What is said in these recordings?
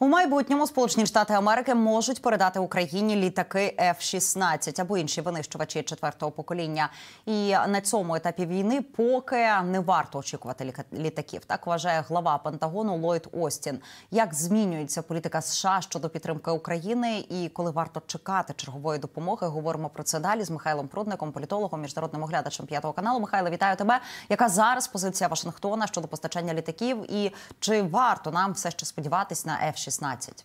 У майбутньому Сполучені Штати Америки можуть передати Україні літаки F-16 або інші винищувачі четвертого покоління. І на цьому етапі війни поки не варто очікувати літаків. Так вважає глава Пентагону Ллойд Остін. Як змінюється політика США щодо підтримки України і коли варто чекати чергової допомоги? Говоримо про це далі з Михайлом Прудником, політологом, міжнародним оглядачем п'ятого каналу. Михайло, вітаю тебе. Яка зараз позиція Вашингтона щодо постачання літаків? І чи варто нам все ще сподіватись на F-16? 16.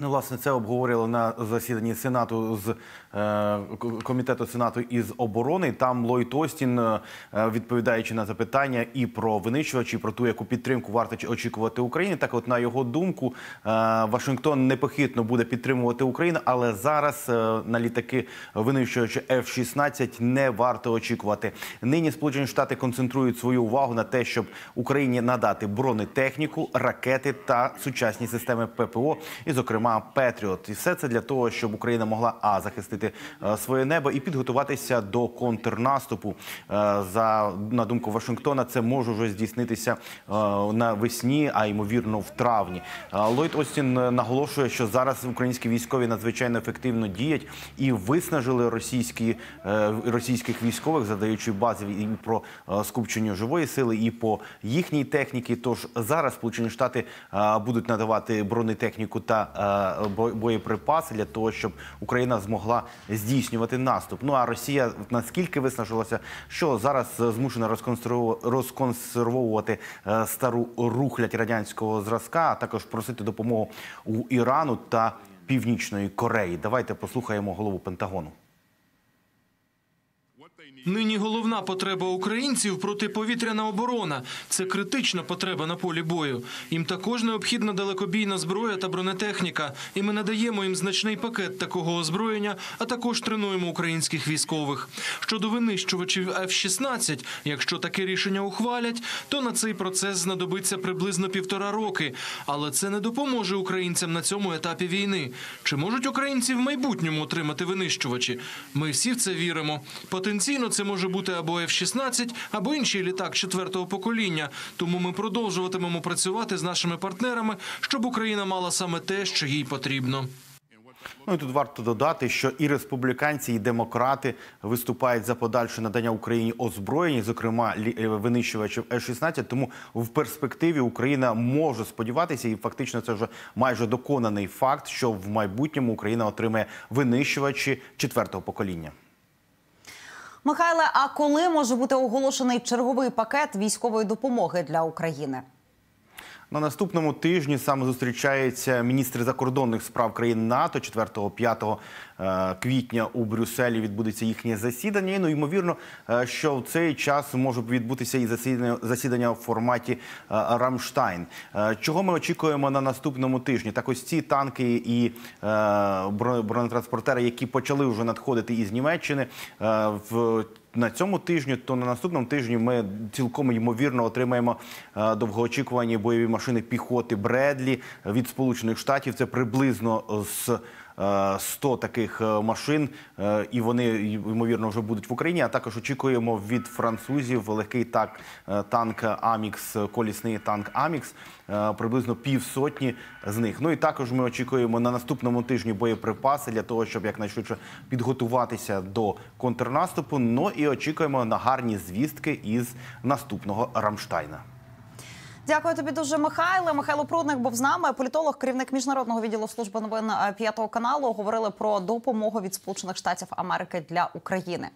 Ну, власне, це обговорили на засіданні Сенату з е, комітету Сенату із оборони. Там Ллойд Остін, е, відповідаючи на запитання і про винищувачі, і про ту, яку підтримку варто очікувати Україні. Так, от на його думку, е, Вашингтон непохитно буде підтримувати Україну, але зараз е, на літаки винищувачі F-16 не варто очікувати. Нині Сполучені Штати концентрують свою увагу на те, щоб Україні надати бронетехніку, ракети та сучасні системи ППО, і, зокрема, Петріот. І все це для того, щоб Україна могла а захистити е, своє небо і підготуватися до контрнаступу. Е, за на думку Вашингтона, це може вже здійснитися е, навесні, а ймовірно в травні. Ллойд Остін наголошує, що зараз українські військові надзвичайно ефективно діють і виснажили російські російських військових, задаючи бази і про скупчення живої сили, і по їхній техніці. Тож зараз Сполучені Штати будуть надавати бронетехніку та боєприпаси для того, щоб Україна змогла здійснювати наступ. Ну а Росія наскільки виснажилася, що зараз змушена розконсервовувати е, стару рухлядь радянського зразка, а також просити допомогу у Ірану та Північної Кореї. Давайте послухаємо голову Пентагону. Нині головна потреба українців протиповітряна оборона. Це критична потреба на полі бою. Їм також необхідна далекобійна зброя та бронетехніка, і ми надаємо їм значний пакет такого озброєння, а також тренуємо українських військових. Щодо винищувачів F-16, якщо таке рішення ухвалять, то на цей процес знадобиться приблизно півтора роки. Але це не допоможе українцям на цьому етапі війни. Чи можуть українці в майбутньому отримати винищувачі? Ми всі в це віримо. Потенційно це може бути або F-16, або інший літак четвертого покоління. Тому ми продовжуватимемо працювати з нашими партнерами, щоб Україна мала саме те, що їй потрібно. Ну тут варто додати, що і республіканці, і демократи виступають за подальше надання Україні озброєнь, зокрема е, винищувачів С-16. Тому в перспективі Україна може сподіватися, і фактично це вже майже доконаний факт, що в майбутньому Україна отримає винищувачі четвертого покоління. Михайле, а коли може бути оголошений черговий пакет військової допомоги для України? На наступному тижні саме зустрічаються міністри закордонних справ країн НАТО 4-5 е, квітня у Брюсселі відбудеться їхнє засідання. Ну ймовірно, е, що в цей час може відбутися і засідання засідання в форматі е, Рамштайн. Чого ми очікуємо на наступному тижні? Так ось ці танки і бронетранспортери, які почали вже надходити із Німеччини в на цьому тижні, то на наступному тижні ми цілком ймовірно отримаємо е, довгоочікувані бойові машини піхоти Бредлі від Сполучених Штатів. Це приблизно з 100 таких е, машин, е, і вони ймовірно вже будуть в Україні. А також очікуємо від французів легкий так е, танк Амікс, колісний танк Амікс. Приблизно півсотні з них. Ну і також ми очікуємо на наступному тижні боєприпаси для того, щоб якнайшвидше підготуватися до контрнаступу. Ну і очікуємо на гарні звістки із наступного Рамштайна. Дякую тобі дуже, Михайле. Михайло Прудник був з нами. Політолог, керівник міжнародного відділу служби новин е, п'ятого каналу. Говорили про допомогу від Сполучених Штатів Америки для України.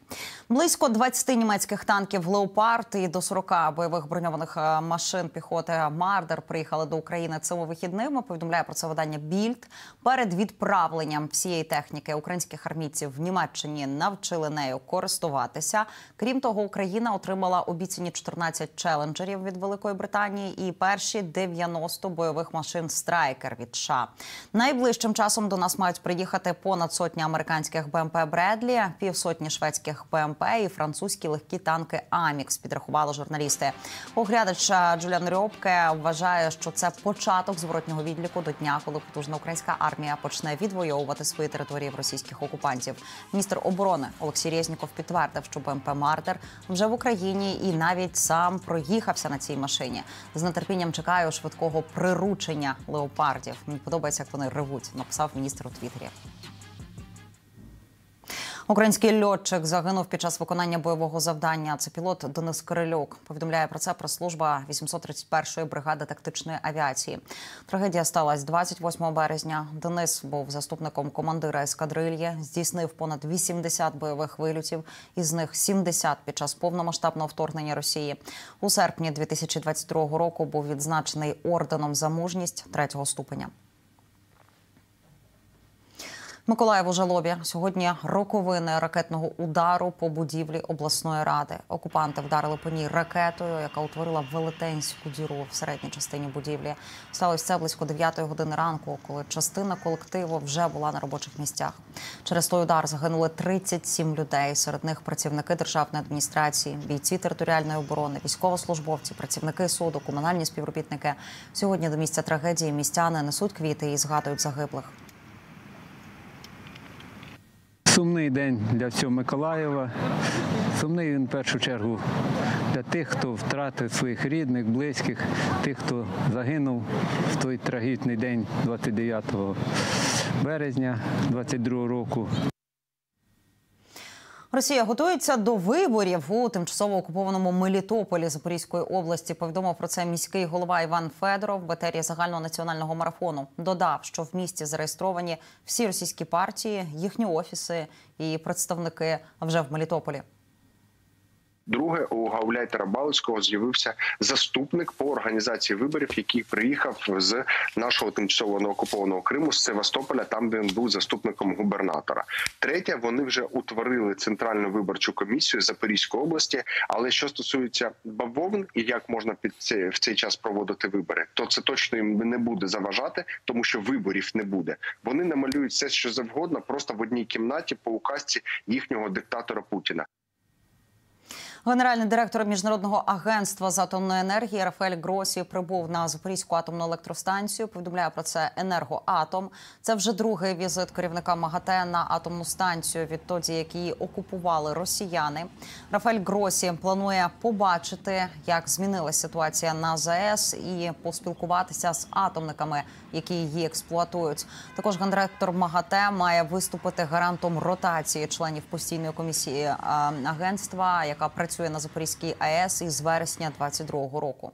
Близько 20 німецьких танків Леопард і до 40 бойових броньованих е, машин піхоти Мардер приїхали до України цими вихідними. Повідомляє про це видання Більд. Перед відправленням всієї техніки українських армійців в Німеччині навчили нею користуватися. Крім того, Україна отримала обіцяні 14 челенджерів від Великої Британії і перші 90 бойових машин Страйкер від США. Найближчим часом до нас мають приїхати понад сотня американських БМП Бредлі, півсотні шведських БМП і французькі легкі танки Амікс. Підрахували журналісти. Оглядач е, Джулян Рьобке вважає, що це початок зворотнього відліку до дня, коли потужна українська армія почне відвоювати свої території в російських окупантів. Міністр оборони Олексій Резніков підтвердив, що БМП Мардер вже в Україні і навіть сам проїхався на цій машині. З нетерпінням чекаю швидкого приручення леопардів. Мені подобається, як вони ревуть. Написав міністр у Твіттері. Український льотчик загинув під час виконання бойового завдання. Це пілот Денис Кирилюк. Повідомляє про це прес-служба 831-ї бригади тактичної авіації. Трагедія сталася 28 березня. Денис був заступником командира ескадрильї, здійснив понад 80 бойових вильотів, із них 70 під час повномасштабного вторгнення Росії. У серпні 2022 року був відзначений орденом за мужність третього ступеня. Миколаїв у жалобі сьогодні роковини ракетного удару по будівлі обласної ради. Окупанти вдарили по ній ракетою, яка утворила велетенську діру в середній частині будівлі. Сталося це близько 9 години ранку, коли частина колективу вже була на робочих місцях. Через той удар загинули 37 людей. Серед них працівники державної адміністрації, бійці територіальної оборони, військовослужбовці, працівники суду, комунальні співробітники. Сьогодні до місця трагедії містяни несуть квіти і згадують загиблих. Сумний день для всього Миколаєва. Сумний він в першу чергу для тих, хто втратив своїх рідних, близьких, тих, хто загинув в той трагічний день 29 березня 22 року. Росія готується до виборів у тимчасово окупованому Мелітополі Запорізької області. Повідомив про це міський голова Іван Федоров в етері загального національного марафону. Додав, що в місті зареєстровані всі російські партії, їхні офіси і представники вже в Мелітополі. Друге, у Гауляйтера Балицького з'явився заступник по організації виборів, який приїхав з нашого тимчасово окупованого Криму з Севастополя, там де він був заступником губернатора. Третє, вони вже утворили центральну виборчу комісію Запорізької області. Але що стосується бавовн і як можна під цей в цей час проводити вибори, то це точно їм не буде заважати, тому що виборів не буде. Вони намалюють все, що завгодно, просто в одній кімнаті по указці їхнього диктатора Путіна. Генеральний директор міжнародного агентства з атомної енергії Рафаель Гросі прибув на Запорізьку атомну електростанцію. Повідомляє про це енергоатом. Це вже другий візит керівника МАГАТЕ на атомну станцію відтоді, як її окупували росіяни. Рафаель Гросі планує побачити, як змінилася ситуація на ЗАЕС, і поспілкуватися з атомниками, які її експлуатують. Також гендиректор МАГАТЕ має виступити гарантом ротації членів постійної комісії а, агентства, яка працює на Запорізькій АЕС із вересня 2022 року.